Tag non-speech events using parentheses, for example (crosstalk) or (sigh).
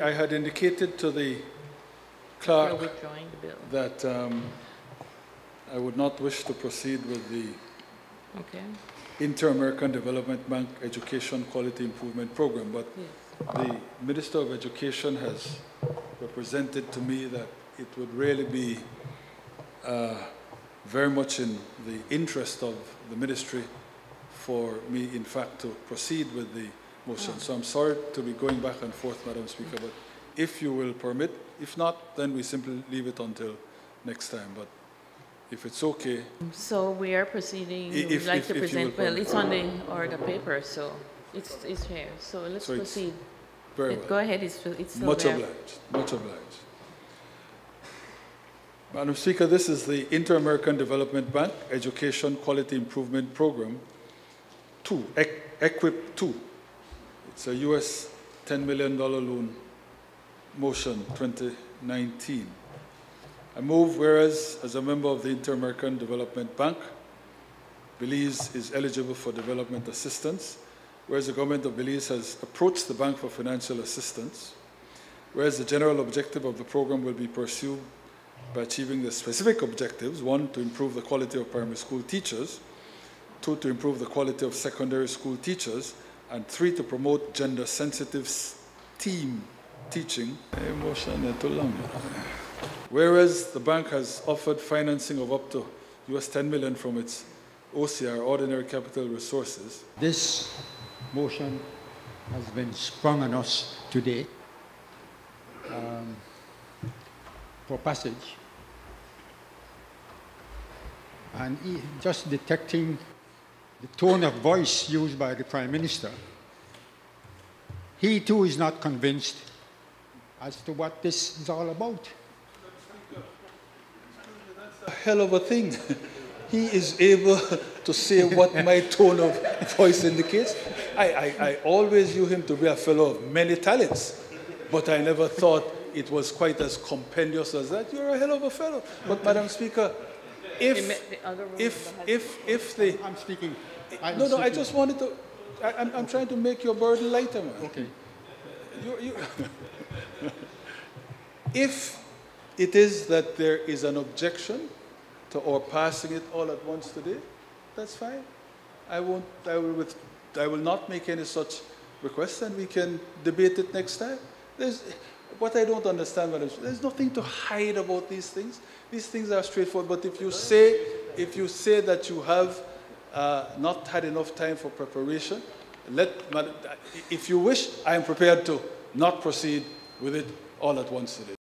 I had indicated to the clerk the that um, I would not wish to proceed with the Okay, Inter-American Development Bank Education Quality Improvement Program, but yes. the Minister of Education has represented to me that it would really be uh, very much in the interest of the ministry for me, in fact, to proceed with the motion. So I'm sorry to be going back and forth, Madam Speaker, but if you will permit, if not, then we simply leave it until next time. But if it's okay, So we are proceeding, I- we'd if- like if- to if you present, will well, it's on the order paper, so it's, it's here. So let's So it's proceed. very well. Go ahead, it's, it's still Much there. obliged, much obliged. Madam Speaker, this is the Inter-American Development Bank Education Quality Improvement Program 2, E- EQUIP 2. It's a US $10 million loan motion 2019. I move whereas, as a member of the Inter-American Development Bank, Belize is eligible for development assistance, whereas the government of Belize has approached the bank for financial assistance, whereas the general objective of the program will be pursued by achieving the specific objectives one, to improve the quality of primary school teachers, two, to improve the quality of secondary school teachers, and three, to promote gender sensitive STEAM teaching. Whereas the bank has offered financing of up to US 10 million from its OCR, Ordinary Capital Resources, This motion has been sprung on us today um, for passage. And just detecting the tone of voice used by the Prime Minister, he too is not convinced as to what this is all about. a hell of a thing. he is able to say what my tone of voice indicates. I, I, I always knew him to be a fellow of many talents, but I never thought it was quite as compendious as that. You're a hell of a fellow. But, Madam Speaker, if, the other room if, has- if, if the. I'm speaking. I'm No, no, I just wanted to. I, I'm, I'm trying to make your burden lighter, man. Okay. You, you, (laughs) if it is that there is an objection to our passing it all at once today, that's fine. I won't, I will, with, I will not make any such request and we can debate it next time. There's, what I don't understand, Madam, there's nothing to hide about these things. These things are straightforward, but if you say, if you say that you have uh, not had enough time for preparation, let, if you wish, I am prepared to not proceed with it all at once today.